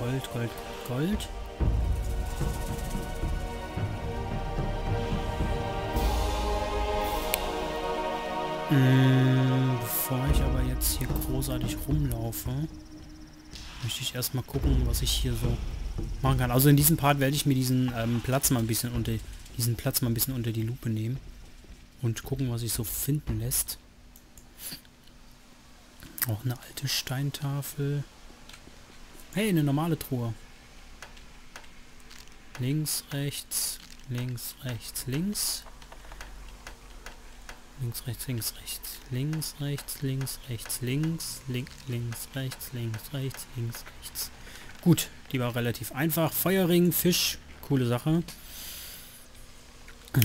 Gold, Gold, Gold. Mm, bevor ich aber jetzt hier großartig rumlaufe, möchte ich erstmal gucken, was ich hier so machen kann. Also in diesem Part werde ich mir diesen ähm, Platz mal ein bisschen unter diesen Platz mal ein bisschen unter die Lupe nehmen und gucken, was sich so finden lässt. Auch eine alte Steintafel. Hey, eine normale Truhe. Links, rechts, links, rechts, links. Links, rechts, links, rechts. Links, rechts, links, rechts, links. Link, links, rechts, links, rechts, links, rechts. Gut, die war relativ einfach. Feuerring, Fisch, coole Sache.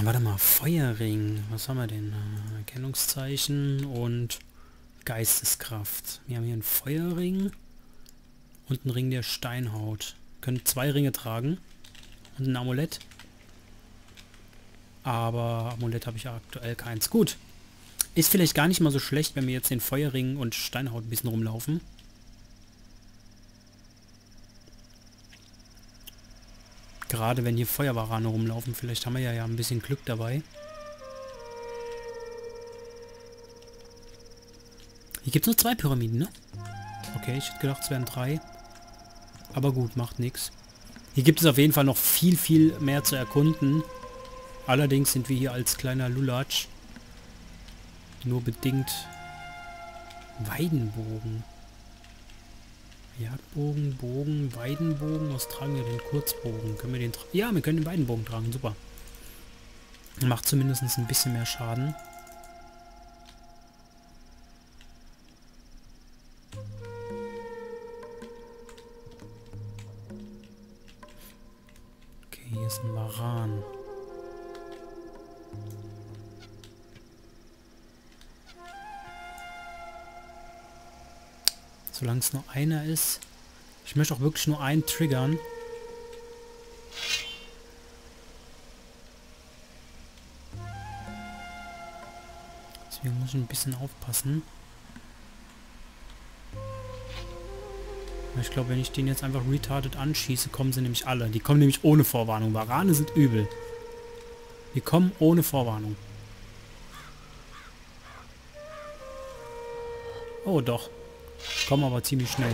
Warte mal, Feuerring. Was haben wir denn? Äh, Erkennungszeichen und Geisteskraft. Wir haben hier einen Feuerring und einen Ring der Steinhaut. Können zwei Ringe tragen und ein Amulett. Aber Amulett habe ich aktuell keins. Gut. Ist vielleicht gar nicht mal so schlecht, wenn wir jetzt den Feuerring und Steinhaut ein bisschen rumlaufen. Gerade wenn hier Feuerwarane rumlaufen. Vielleicht haben wir ja, ja ein bisschen Glück dabei. Hier gibt es nur zwei Pyramiden, ne? Okay, ich hätte gedacht, es wären drei. Aber gut, macht nichts. Hier gibt es auf jeden Fall noch viel, viel mehr zu erkunden. Allerdings sind wir hier als kleiner Lulatsch nur bedingt Weidenbogen. Jagdbogen, Bogen, Weidenbogen. Was tragen wir denn? Kurzbogen. Können wir den Ja, wir können den Weidenbogen tragen. Super. Macht zumindest ein bisschen mehr Schaden. Solange es nur einer ist. Ich möchte auch wirklich nur einen triggern. Deswegen muss ich ein bisschen aufpassen. Ich glaube, wenn ich den jetzt einfach retarded anschieße, kommen sie nämlich alle. Die kommen nämlich ohne Vorwarnung. Warane sind übel. Die kommen ohne Vorwarnung. Oh, doch. Kommen aber ziemlich schnell.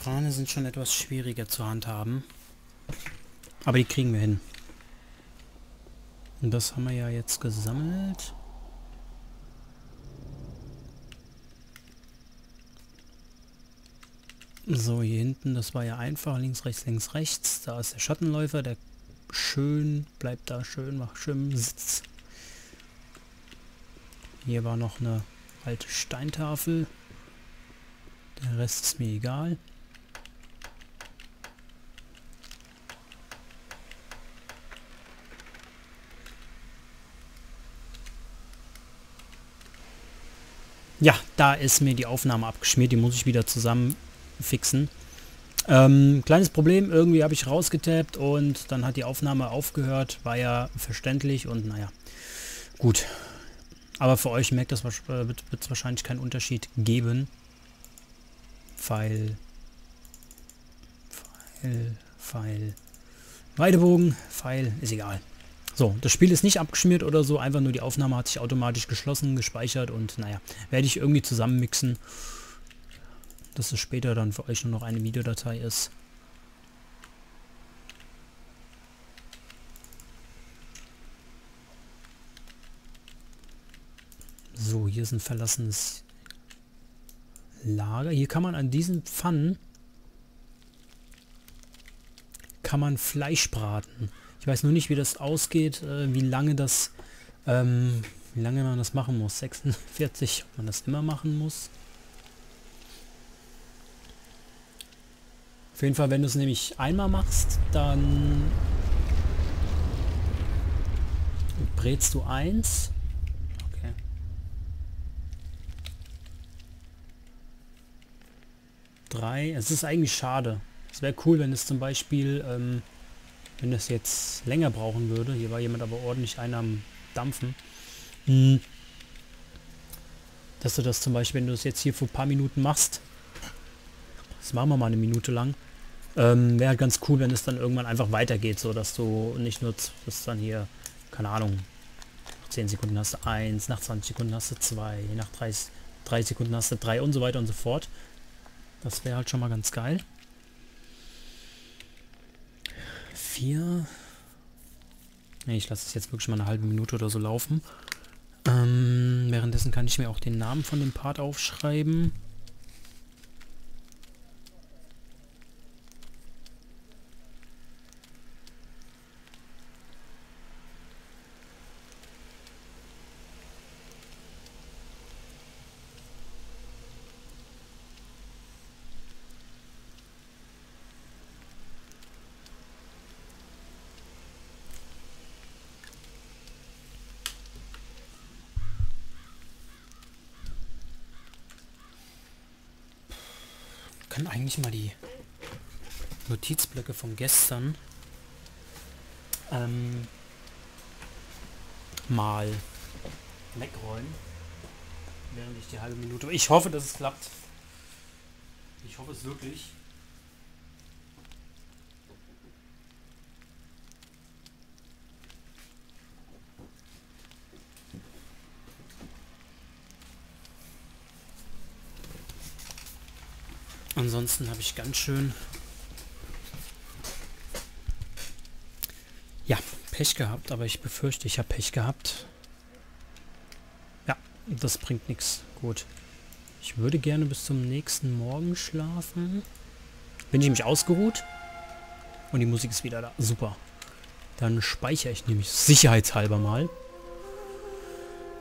Ja, aber Rane sind schon etwas schwieriger zu handhaben. Aber die kriegen wir hin. Und das haben wir ja jetzt gesammelt. So, hier hinten, das war ja einfach. Links, rechts, links, rechts. Da ist der Schattenläufer, der schön, bleibt da schön, macht schön Sitz. Hier war noch eine alte Steintafel. Der Rest ist mir egal. Ja, da ist mir die Aufnahme abgeschmiert. Die muss ich wieder zusammen fixen. Ähm, kleines Problem, irgendwie habe ich rausgetappt und dann hat die Aufnahme aufgehört. War ja verständlich und naja, gut. Aber für euch merkt das äh, wird es wahrscheinlich keinen Unterschied geben. Pfeil, Pfeil, Pfeil, Weidebogen, Pfeil, ist egal. So, das Spiel ist nicht abgeschmiert oder so, einfach nur die Aufnahme hat sich automatisch geschlossen, gespeichert und naja, werde ich irgendwie zusammenmixen dass es später dann für euch nur noch eine Videodatei ist. So, hier ist ein verlassenes Lager. Hier kann man an diesen Pfannen kann man Fleisch braten. Ich weiß nur nicht, wie das ausgeht, äh, wie lange das, ähm, wie lange man das machen muss. 46, ob man das immer machen muss. Auf jeden Fall, wenn du es nämlich einmal machst, dann brätst du eins. Okay. Drei. Es ist eigentlich schade. Es wäre cool, wenn es zum Beispiel, ähm, wenn es jetzt länger brauchen würde. Hier war jemand aber ordentlich einer am Dampfen. Hm. Dass du das zum Beispiel, wenn du es jetzt hier vor ein paar Minuten machst, das machen wir mal eine Minute lang, ähm, Wäre ganz cool, wenn es dann irgendwann einfach weitergeht, so dass du nicht nur das dann hier, keine Ahnung, nach 10 Sekunden hast du 1, nach 20 Sekunden hast du 2, nach 30, 3 Sekunden hast du 3 und so weiter und so fort. Das wäre halt schon mal ganz geil. 4. Nee, ich lasse es jetzt wirklich mal eine halbe Minute oder so laufen. Ähm, währenddessen kann ich mir auch den Namen von dem Part aufschreiben. kann eigentlich mal die Notizblöcke von gestern ähm, mal wegräumen, während ich die halbe Minute... Ich hoffe, dass es klappt. Ich hoffe es wirklich. Ansonsten habe ich ganz schön ja, Pech gehabt, aber ich befürchte, ich habe Pech gehabt. Ja, das bringt nichts. Gut. Ich würde gerne bis zum nächsten Morgen schlafen. Bin ich nämlich ausgeruht. Und die Musik ist wieder da. Super. Dann speichere ich nämlich sicherheitshalber mal.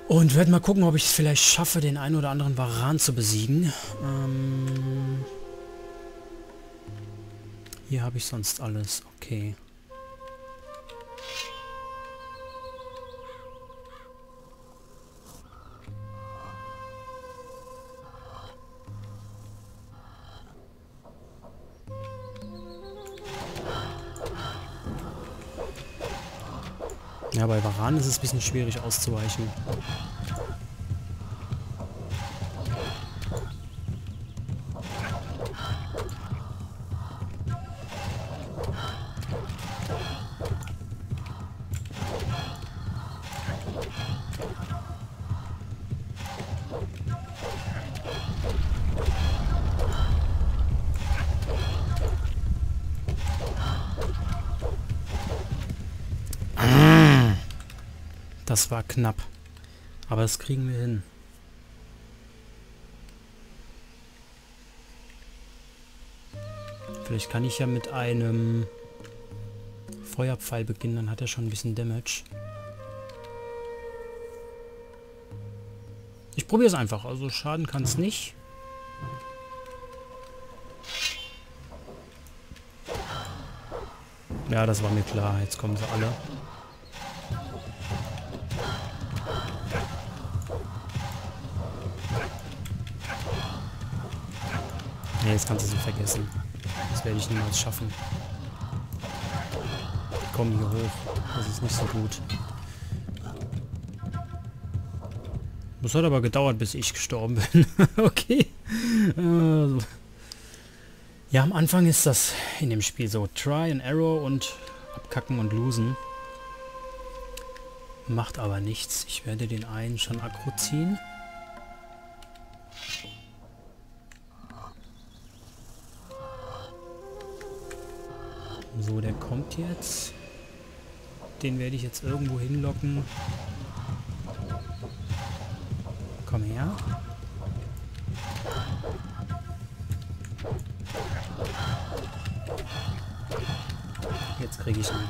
Und werde mal gucken, ob ich es vielleicht schaffe, den einen oder anderen Varan zu besiegen. Ähm hier habe ich sonst alles. Okay. Ja, bei Varan ist es ein bisschen schwierig auszuweichen. Das war knapp. Aber das kriegen wir hin. Vielleicht kann ich ja mit einem Feuerpfeil beginnen, dann hat er schon ein bisschen Damage. Ich probiere es einfach, also schaden kann es nicht. Ja, das war mir klar, jetzt kommen sie alle. Nee, das kannst du so vergessen. Das werde ich niemals schaffen. Ich komme hier hoch. Das ist nicht so gut. Das hat aber gedauert, bis ich gestorben bin. okay. Also. Ja, am Anfang ist das in dem Spiel so. Try and Error und abkacken und losen. Macht aber nichts. Ich werde den einen schon aggro ziehen. So, der kommt jetzt. Den werde ich jetzt irgendwo hinlocken. Komm her. Jetzt kriege ich ihn.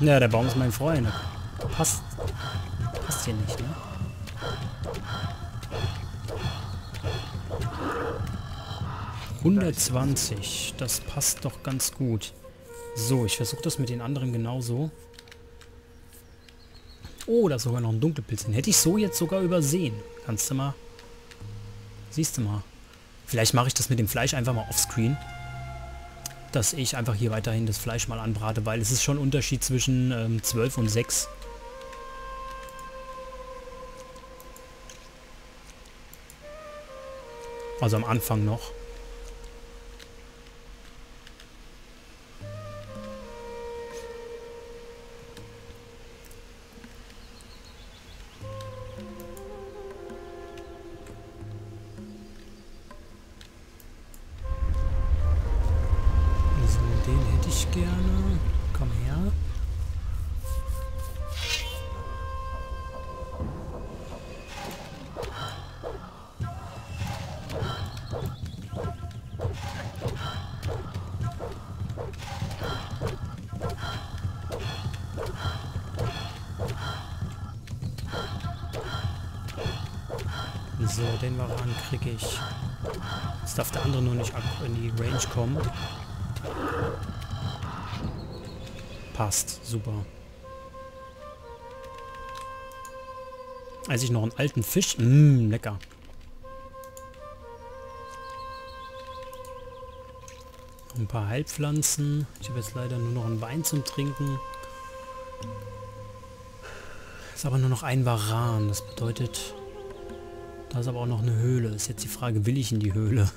Ja, der Baum ist mein Freund. Passt, passt hier nicht, ne? ...120. Das passt doch ganz gut. So, ich versuche das mit den anderen genauso. Oh, da ist sogar noch ein Dunkelpilz. Den hätte ich so jetzt sogar übersehen. Kannst du mal... Siehst du mal. Vielleicht mache ich das mit dem Fleisch einfach mal offscreen. Dass ich einfach hier weiterhin das Fleisch mal anbrate, weil es ist schon ein Unterschied zwischen ähm, 12 und 6. Also am Anfang noch. Kriege ich. Jetzt darf der andere nur nicht in die Range kommen. Passt, super. Als ich noch einen alten Fisch... Mmm, lecker. ein paar Heilpflanzen. Ich habe jetzt leider nur noch einen Wein zum Trinken. Ist aber nur noch ein Varan. Das bedeutet, da ist aber auch noch eine Höhle. Ist jetzt die Frage, will ich in die Höhle?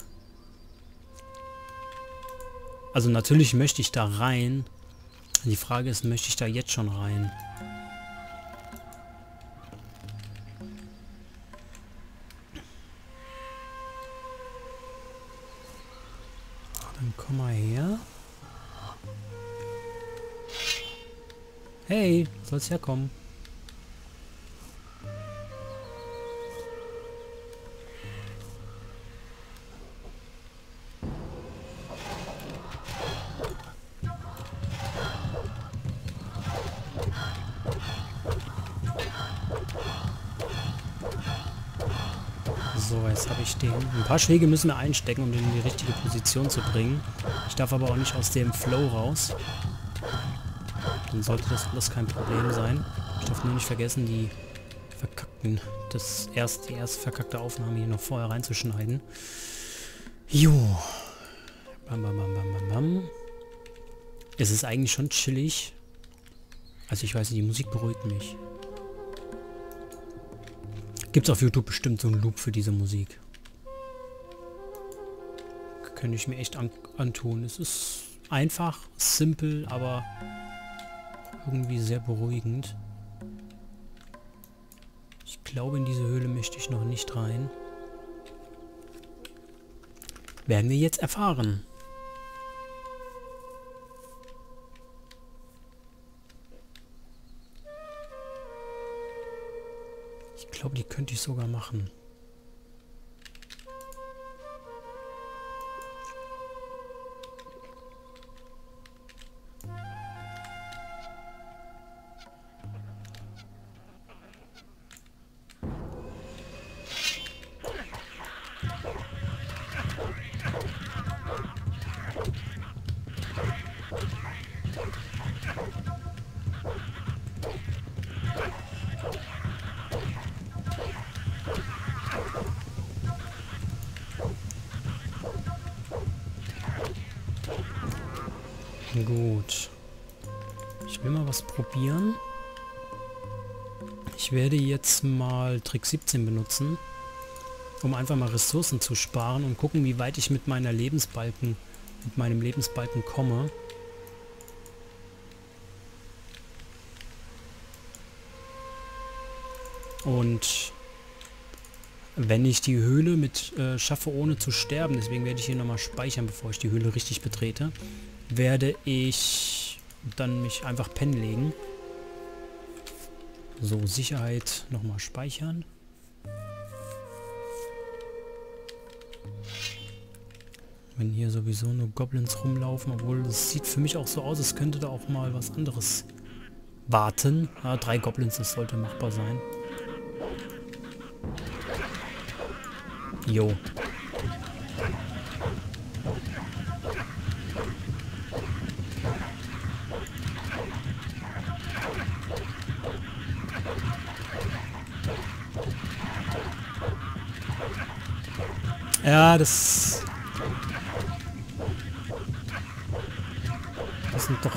Also natürlich möchte ich da rein. Die Frage ist, möchte ich da jetzt schon rein? Dann komm mal her. Hey, soll's herkommen. Ein paar Schläge müssen wir einstecken, um den in die richtige Position zu bringen. Ich darf aber auch nicht aus dem Flow raus. Dann sollte das alles kein Problem sein. Ich darf nur nicht vergessen, die verkackten, das erst, die erste verkackte Aufnahme hier noch vorher reinzuschneiden. Jo. Bam, bam, bam, bam, bam, bam. Es ist eigentlich schon chillig. Also ich weiß nicht, die Musik beruhigt mich. Gibt es auf YouTube bestimmt so einen Loop für diese Musik könnte ich mir echt an antun. Es ist einfach, simpel, aber irgendwie sehr beruhigend. Ich glaube, in diese Höhle möchte ich noch nicht rein. Werden wir jetzt erfahren. Ich glaube, die könnte ich sogar machen. Gut. Ich will mal was probieren. Ich werde jetzt mal Trick 17 benutzen, um einfach mal Ressourcen zu sparen und gucken, wie weit ich mit meiner Lebensbalken, mit meinem Lebensbalken komme. Und wenn ich die Höhle mit äh, schaffe, ohne zu sterben, deswegen werde ich hier nochmal speichern, bevor ich die Höhle richtig betrete, werde ich dann mich einfach pennen legen. So, Sicherheit nochmal speichern. Wenn hier sowieso nur Goblins rumlaufen, obwohl es sieht für mich auch so aus, es könnte da auch mal was anderes warten. Ja, drei Goblins, das sollte machbar sein. Jo. Ja, das... Das sind doch...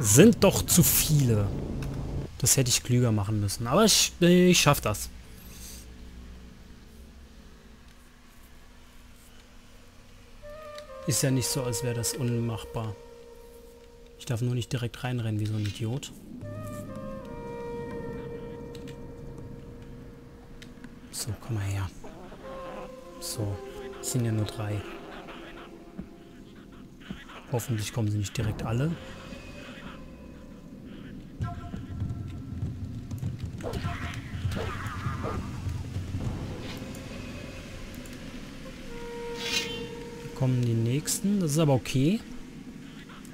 Sind doch zu viele. Das hätte ich klüger machen müssen. Aber ich, ich schaff das. Ist ja nicht so, als wäre das unmachbar. Ich darf nur nicht direkt reinrennen wie so ein Idiot. So, komm mal her. So, es sind ja nur drei. Hoffentlich kommen sie nicht direkt alle. kommen die nächsten. Das ist aber okay.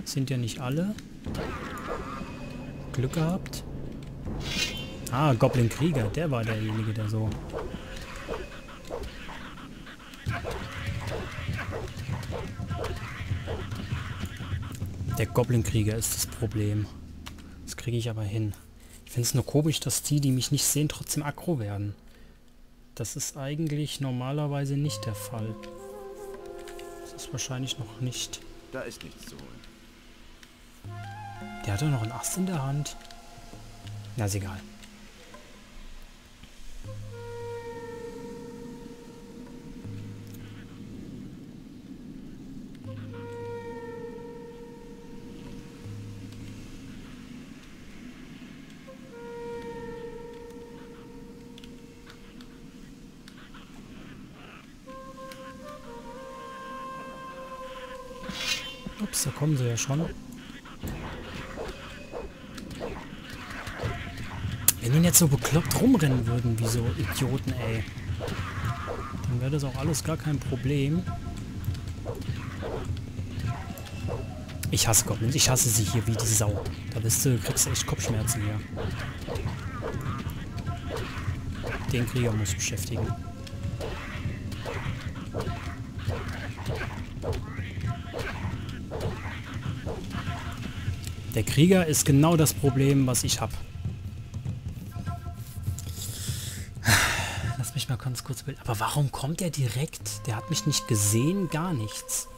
Das sind ja nicht alle. Glück gehabt. Ah, Goblin Krieger. Der war derjenige, der so... Der Goblin Krieger ist das Problem. Das kriege ich aber hin. Ich finde es nur komisch, dass die, die mich nicht sehen, trotzdem aggro werden. Das ist eigentlich normalerweise nicht der Fall ist wahrscheinlich noch nicht. Da ist nichts zu holen. Der hat doch noch einen Ast in der Hand. Na, ist egal. Kommen sie ja schon. Wenn die jetzt so bekloppt rumrennen würden, wie so Idioten, ey. Dann wäre das auch alles gar kein Problem. Ich hasse Goblins. Ich hasse sie hier wie die Sau. Da bist du, kriegst du echt Kopfschmerzen hier. Den Krieger muss beschäftigen. Der Krieger ist genau das Problem, was ich habe. Lass mich mal ganz kurz bilden. Aber warum kommt er direkt? Der hat mich nicht gesehen, gar nichts.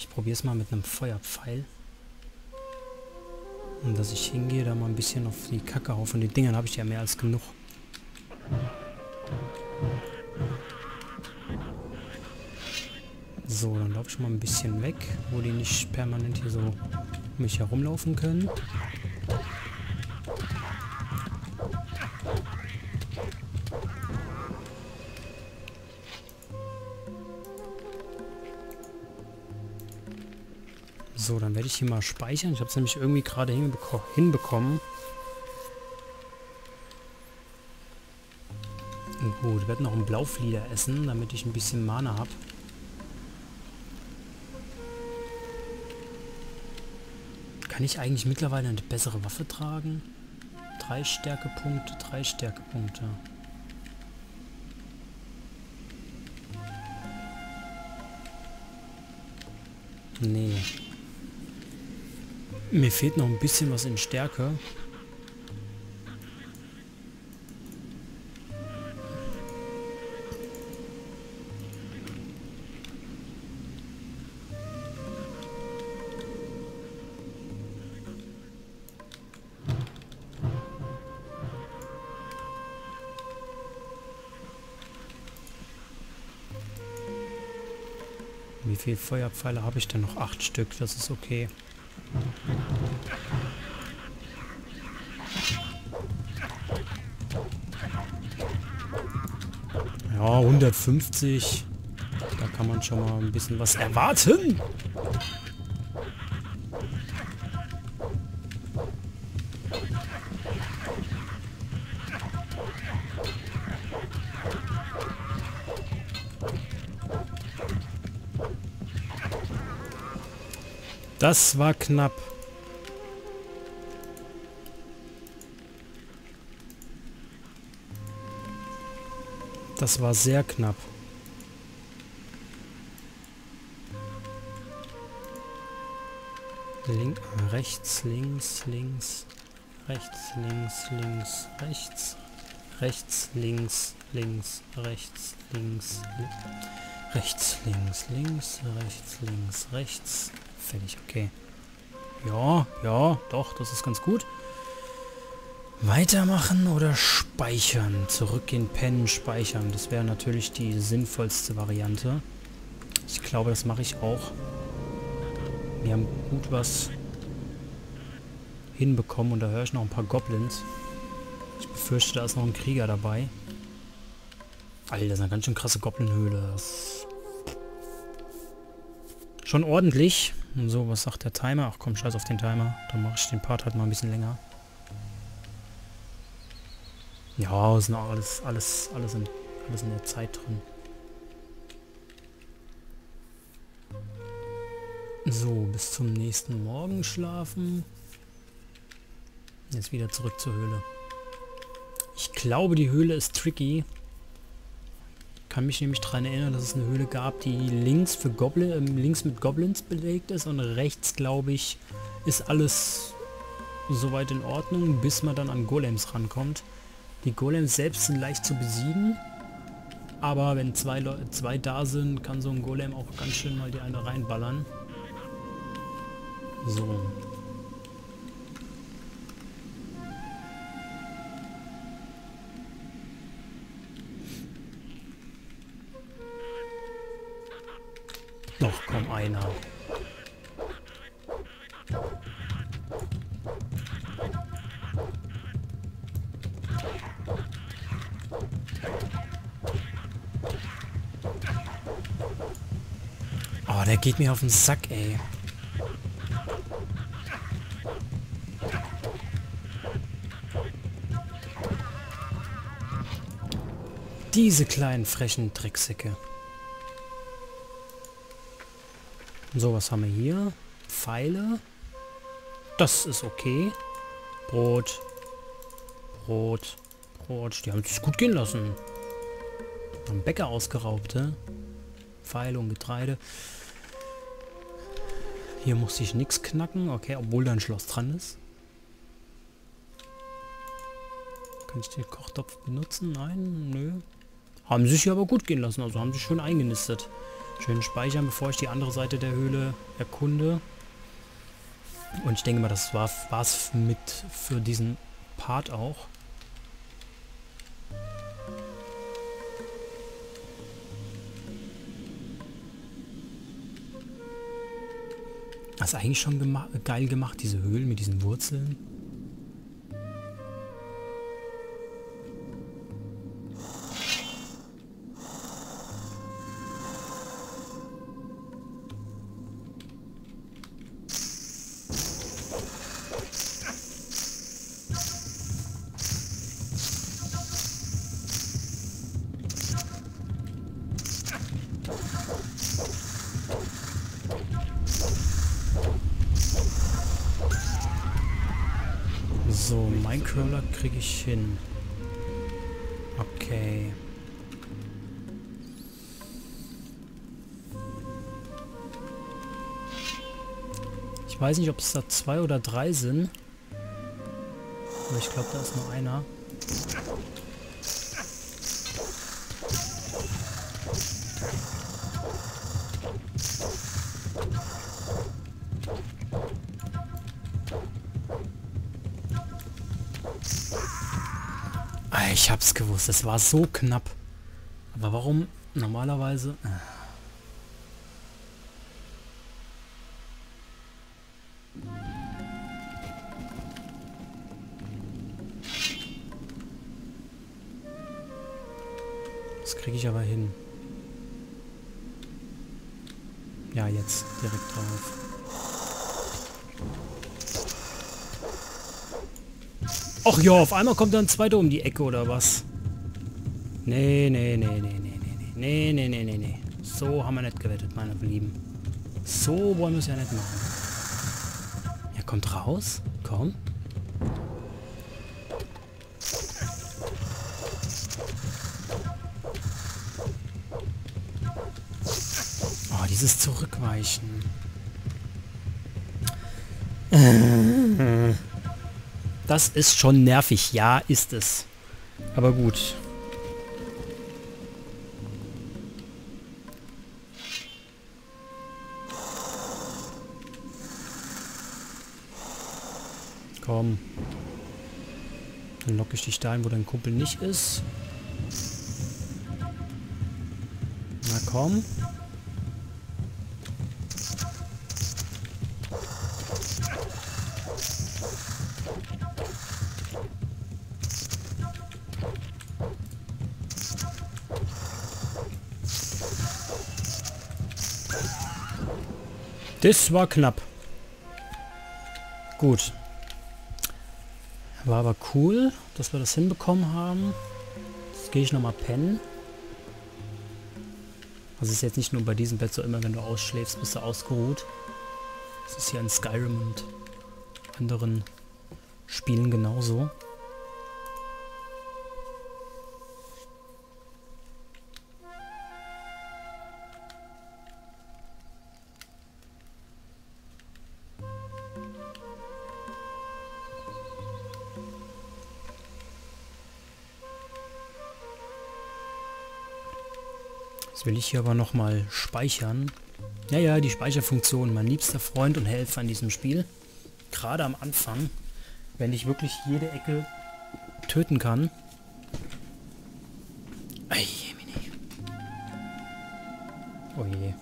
Ich probiere es mal mit einem Feuerpfeil. Und dass ich hingehe, da mal ein bisschen auf die Kacke auf. Von den Dingern habe ich ja mehr als genug. So, dann laufe ich mal ein bisschen weg, wo die nicht permanent hier so mich herumlaufen können. So, dann werde ich hier mal speichern. Ich habe es nämlich irgendwie gerade hinbekommen. Gut, werde noch einen Blauflieder essen, damit ich ein bisschen Mana habe. Kann ich eigentlich mittlerweile eine bessere Waffe tragen? Drei Stärkepunkte, drei Stärkepunkte. Nee. Mir fehlt noch ein bisschen was in Stärke. Feuerpfeile habe ich denn noch? Acht Stück, das ist okay. Ja, 150. Da kann man schon mal ein bisschen was erwarten. Das war knapp. Das war sehr knapp. Link, rechts, links, links, rechts, links, links, rechts, rechts, links, links, rechts, links, li rechts, links, links, rechts, links, rechts, Fertig, okay. Ja, ja, doch, das ist ganz gut. Weitermachen oder speichern? Zurückgehen, pennen, speichern. Das wäre natürlich die sinnvollste Variante. Ich glaube, das mache ich auch. Wir haben gut was hinbekommen und da höre ich noch ein paar Goblins. Ich befürchte, da ist noch ein Krieger dabei. Alter, das ist eine ganz schön krasse Goblin-Höhle. Schon ordentlich. So, was sagt der Timer? Ach komm, scheiß auf den Timer. Dann mache ich den Part halt mal ein bisschen länger. Ja, ist noch alles, alles, alles in, alles in der Zeit drin. So, bis zum nächsten Morgen schlafen. Jetzt wieder zurück zur Höhle. Ich glaube, die Höhle ist tricky. Kann mich nämlich daran erinnern, dass es eine Höhle gab, die links für Goblin, äh, links mit Goblins belegt ist und rechts, glaube ich, ist alles soweit in Ordnung, bis man dann an Golems rankommt. Die Golems selbst sind leicht zu besiegen, aber wenn zwei, zwei da sind, kann so ein Golem auch ganz schön mal die eine reinballern. So. Noch komm einer. Oh, der geht mir auf den Sack, ey. Diese kleinen frechen Drecksäcke. So, was haben wir hier? Pfeile. Das ist okay. Brot. Brot. Brot. Die haben es gut gehen lassen. Am Bäcker ausgeraubte. Pfeile und Getreide. Hier musste ich nichts knacken. Okay, obwohl da ein Schloss dran ist. Kann ich den Kochtopf benutzen? Nein, nö. Haben sich aber gut gehen lassen, also haben sie schön eingenistet. Schön speichern, bevor ich die andere Seite der Höhle erkunde. Und ich denke mal, das war es mit für diesen Part auch. Das ist eigentlich schon gema geil gemacht, diese Höhlen mit diesen Wurzeln. So, mein Curler kriege ich hin. Okay. Ich weiß nicht, ob es da zwei oder drei sind. Aber ich glaube, da ist nur einer. Es war so knapp. Aber warum normalerweise... Das kriege ich aber hin. Ja, jetzt direkt drauf. Ach ja, auf einmal kommt da ein zweiter um die Ecke oder was? Nee, nee, nee, nee, nee, nee, nee, nee, nee, nee, nee. So haben wir nicht gewettet, meine Lieben. So wollen wir es ja nicht machen. Ja, kommt raus. Komm. Oh, dieses Zurückweichen. Äh. Das ist schon nervig. Ja, ist es. Aber gut. Komm. Dann locke ich dich dahin, wo dein Kumpel nicht ist. Na komm. Das war knapp. Gut. War aber cool, dass wir das hinbekommen haben. Jetzt gehe ich nochmal pennen. Also ist jetzt nicht nur bei diesem Bett so, immer wenn du ausschläfst, bist du ausgeruht. Das ist hier in Skyrim und anderen Spielen genauso. Will ich hier aber nochmal speichern. Ja, ja, die Speicherfunktion, mein liebster Freund und Helfer in diesem Spiel. Gerade am Anfang, wenn ich wirklich jede Ecke töten kann. Ei, Oh je.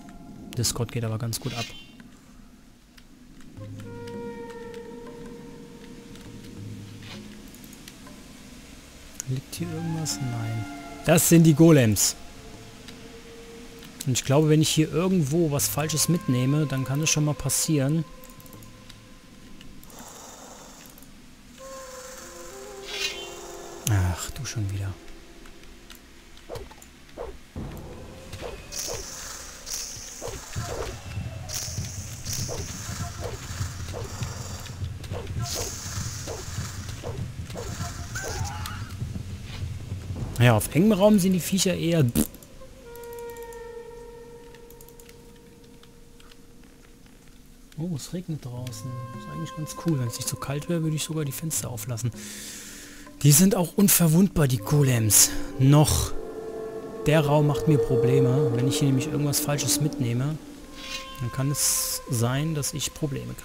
Discord geht aber ganz gut ab. Liegt hier irgendwas? Nein. Das sind die Golems. Und ich glaube, wenn ich hier irgendwo was Falsches mitnehme, dann kann es schon mal passieren. Ach, du schon wieder. Ja, auf engem Raum sind die Viecher eher... Oh, es regnet draußen. Ist eigentlich ganz cool. Wenn es nicht so kalt wäre, würde ich sogar die Fenster auflassen. Die sind auch unverwundbar, die Golems. Noch. Der Raum macht mir Probleme. Wenn ich hier nämlich irgendwas Falsches mitnehme, dann kann es sein, dass ich Probleme kriege.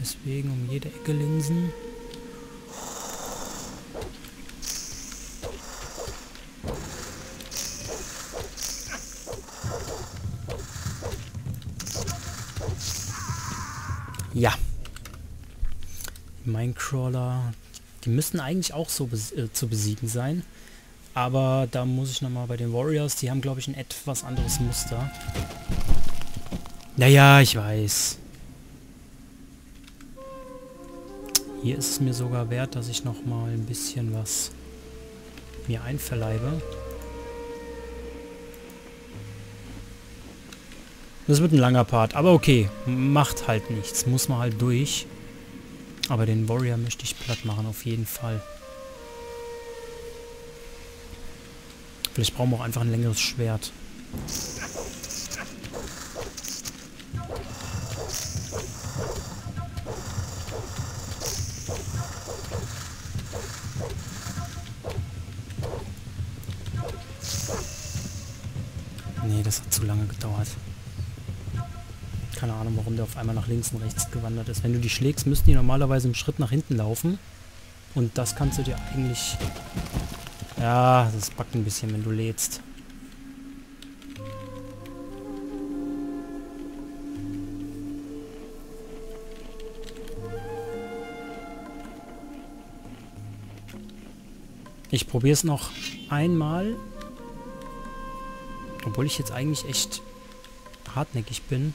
Deswegen um jede Ecke linsen. Ja. Minecrawler, die müssten eigentlich auch so äh, zu besiegen sein. Aber da muss ich nochmal bei den Warriors, die haben glaube ich ein etwas anderes Muster. Naja, ich weiß. Hier ist es mir sogar wert, dass ich nochmal ein bisschen was mir einverleibe. Das wird ein langer Part, aber okay. Macht halt nichts. Muss man halt durch. Aber den Warrior möchte ich platt machen, auf jeden Fall. Vielleicht brauchen wir auch einfach ein längeres Schwert. Nee, das hat zu lange gedauert. Keine Ahnung, warum der auf einmal nach links und rechts gewandert ist. Wenn du die schlägst, müssten die normalerweise im Schritt nach hinten laufen. Und das kannst du dir eigentlich... Ja, das backt ein bisschen, wenn du lädst. Ich probiere es noch einmal. Obwohl ich jetzt eigentlich echt hartnäckig bin.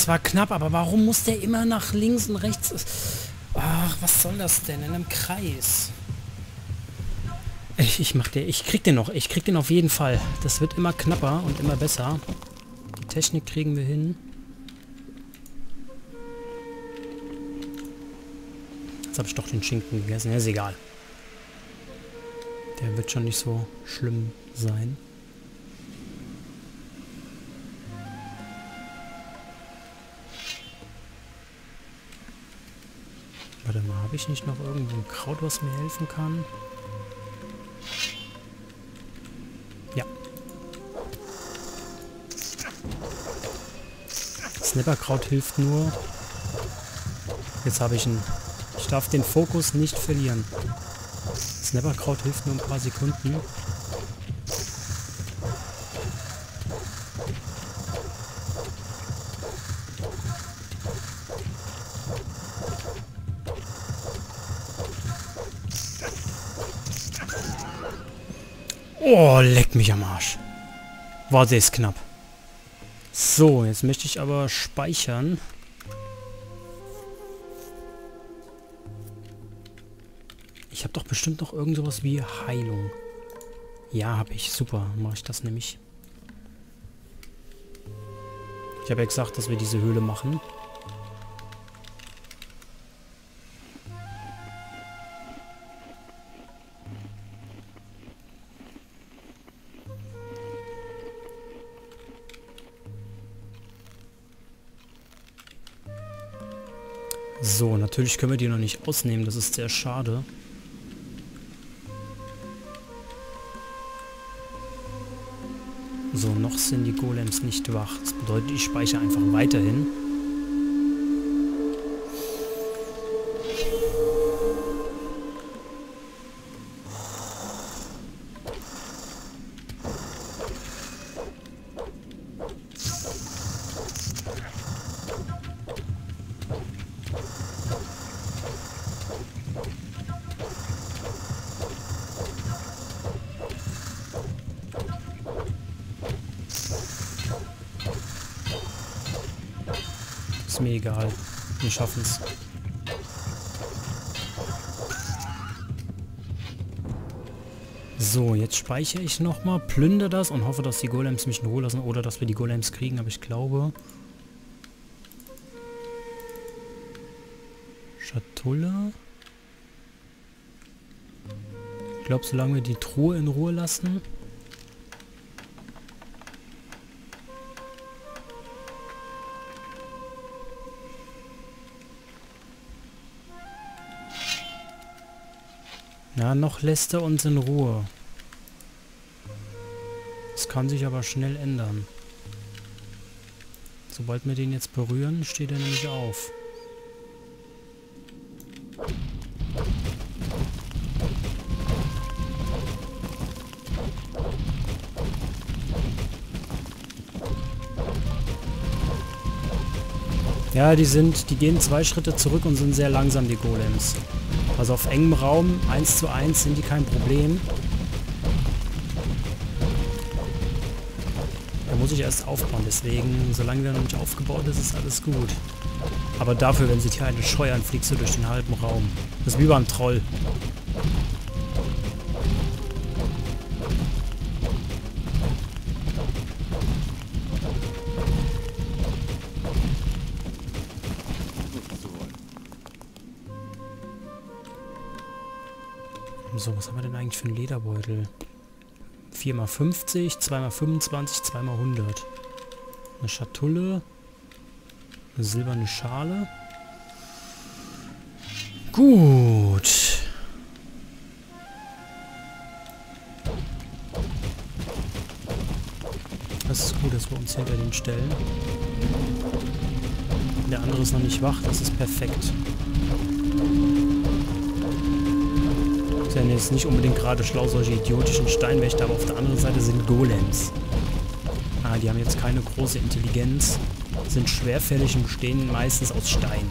Das war knapp, aber warum muss der immer nach links und rechts... Ach, was soll das denn in einem Kreis? Ich, ich mach den, ich krieg den noch, ich krieg den auf jeden Fall. Das wird immer knapper und immer besser. Die Technik kriegen wir hin. Jetzt habe ich doch den Schinken gegessen. Ja, ist egal. Der wird schon nicht so schlimm sein. Warte mal, habe ich nicht noch irgendwo ein Kraut, was mir helfen kann? Ja. Snapperkraut hilft nur. Jetzt habe ich einen ich darf den Fokus nicht verlieren. Snapperkraut hilft nur ein paar Sekunden. Oh, leck mich am Arsch. War das knapp. So, jetzt möchte ich aber speichern. Ich habe doch bestimmt noch irgend sowas wie Heilung. Ja, habe ich. Super. Mache ich das nämlich. Ich habe ja gesagt, dass wir diese Höhle machen. So, natürlich können wir die noch nicht ausnehmen. Das ist sehr schade. So, noch sind die Golems nicht wach. Das bedeutet, ich speichere einfach weiterhin. Wir schaffen es. So, jetzt speichere ich nochmal, plündere das und hoffe, dass die Golems mich in Ruhe lassen oder dass wir die Golems kriegen, aber ich glaube... Schatulle? Ich glaube, solange wir die Truhe in Ruhe lassen... Ja, noch lässt er uns in Ruhe. Das kann sich aber schnell ändern. Sobald wir den jetzt berühren, steht er nämlich auf. Ja, die sind, die gehen zwei Schritte zurück und sind sehr langsam, die Golems. Also auf engem Raum, 1 zu 1, sind die kein Problem. Da muss ich erst aufbauen, deswegen, solange der noch nicht aufgebaut ist, ist alles gut. Aber dafür, wenn sie Teile scheuern, fliegst du durch den halben Raum. Das ist wie beim Troll. So, was haben wir denn eigentlich für einen Lederbeutel? 4x50, 2x25, 2x100. Eine Schatulle. Eine silberne Schale. Gut. Das ist gut, dass wir uns hinter den stellen. Der andere ist noch nicht wach, das ist perfekt. Ist nicht unbedingt gerade schlau, solche idiotischen Steinwächter, aber auf der anderen Seite sind Golems. Ah, die haben jetzt keine große Intelligenz, sind schwerfällig und bestehen meistens aus Stein.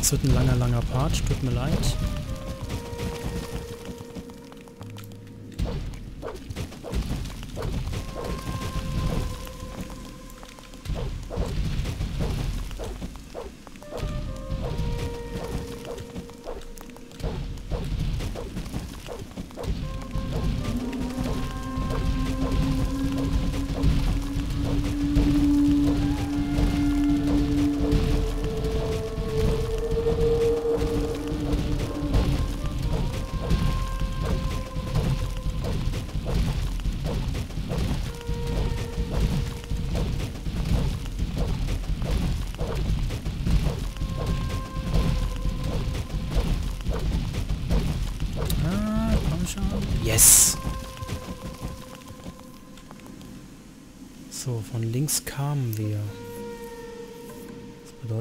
Es wird ein langer, langer Part, tut mir leid.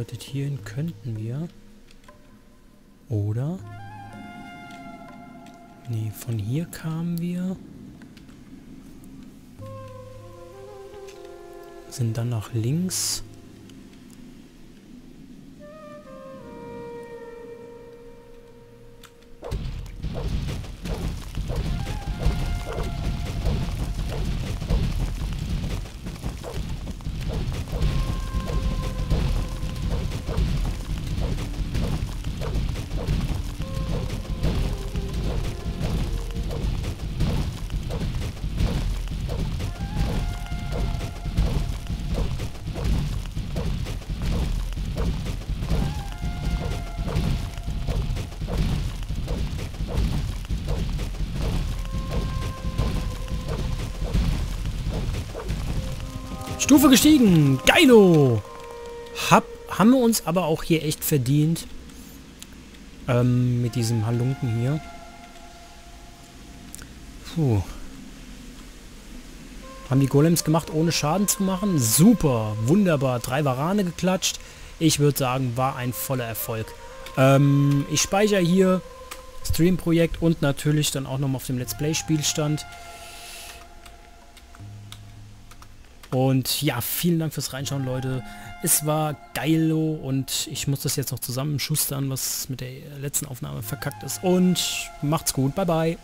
Bedeutet, hierhin könnten wir. Oder? Nee, von hier kamen wir. Sind dann nach links. Stufe gestiegen. Geilo. Hab, haben wir uns aber auch hier echt verdient. Ähm, mit diesem Halunken hier. Puh. Haben die Golems gemacht, ohne Schaden zu machen? Super, wunderbar. Drei Varane geklatscht. Ich würde sagen, war ein voller Erfolg. Ähm, ich speichere hier Stream-Projekt und natürlich dann auch nochmal auf dem Let's Play-Spielstand. Und ja, vielen Dank fürs Reinschauen, Leute. Es war geilo und ich muss das jetzt noch zusammenschustern, was mit der letzten Aufnahme verkackt ist. Und macht's gut. Bye, bye.